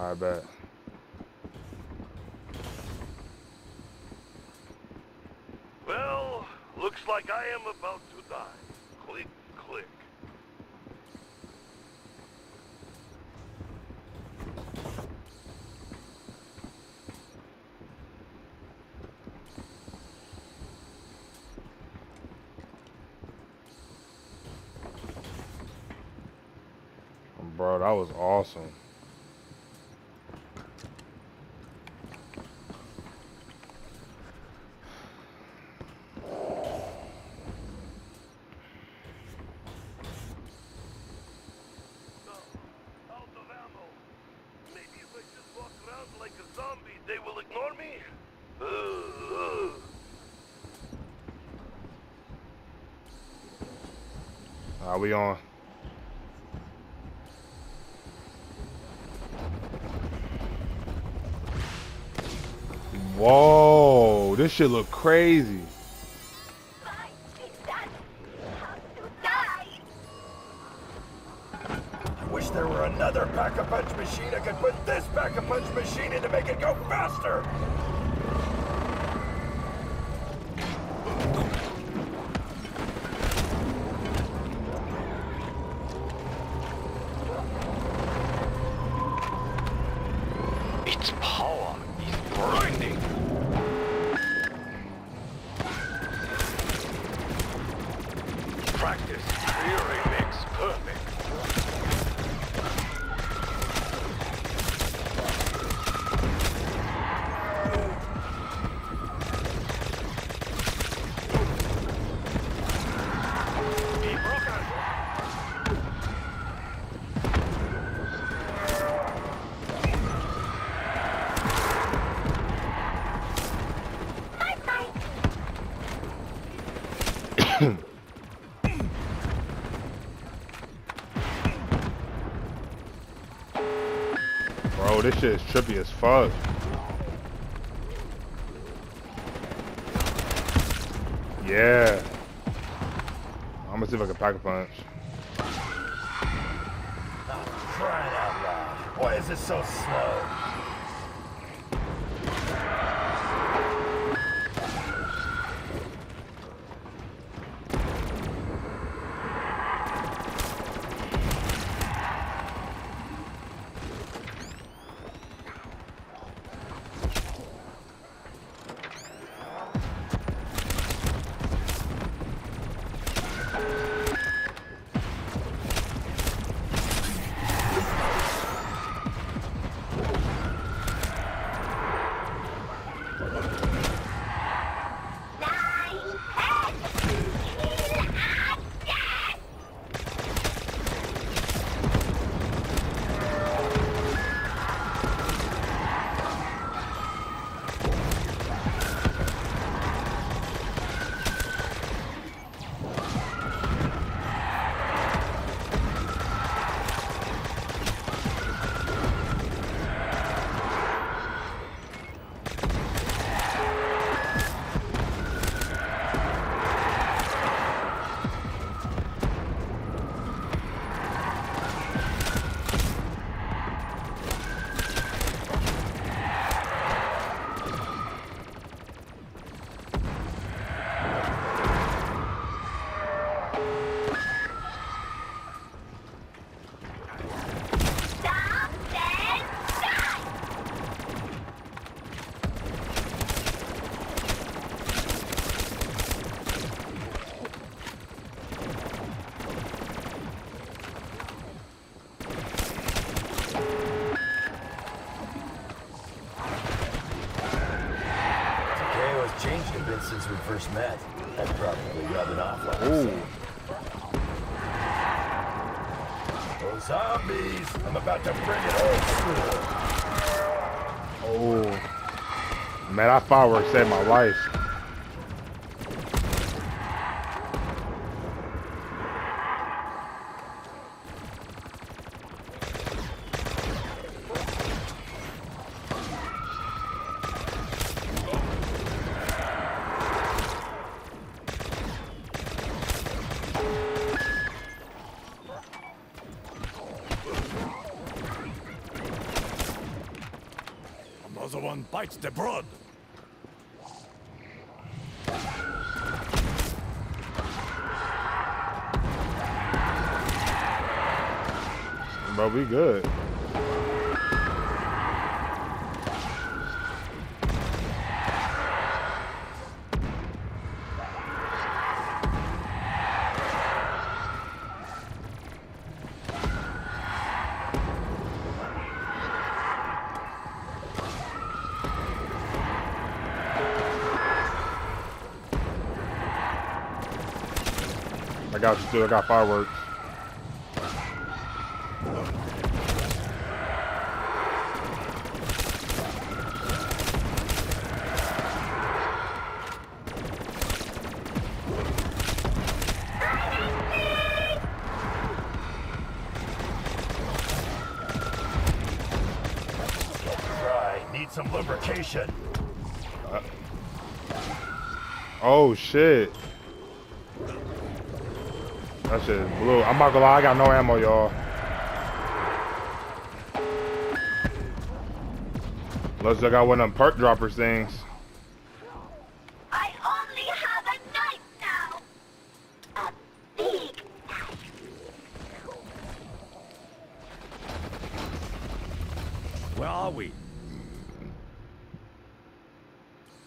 I bet. Well, looks like I am about to die. Click, click. Bro, that was awesome. Out of ammo. Maybe if I just walk around like a zombie, they will ignore me? Are we on? Whoa, this shit look crazy. I wish there were another pack-a-punch machine. I could put this pack-a-punch machine in to make it go faster! Practice really Bro, this shit is trippy as fuck. Yeah. I'm gonna see if I can pack a punch. Crying out loud. Why is it so slow? A bit since we first met. I'm probably rubbing off like Ooh. Oh, zombies! I'm about to bring it old school. Oh. Man, that firework saved my life. Other one bites the broad. Bro, we good. I got you, dude. I got fireworks. Need some lubrication. Uh, oh shit. That shit is blue. I'm not gonna lie, I got no ammo, y'all. Unless I got one of them perk droppers things. I only have a knife now. A big knife. Where are we?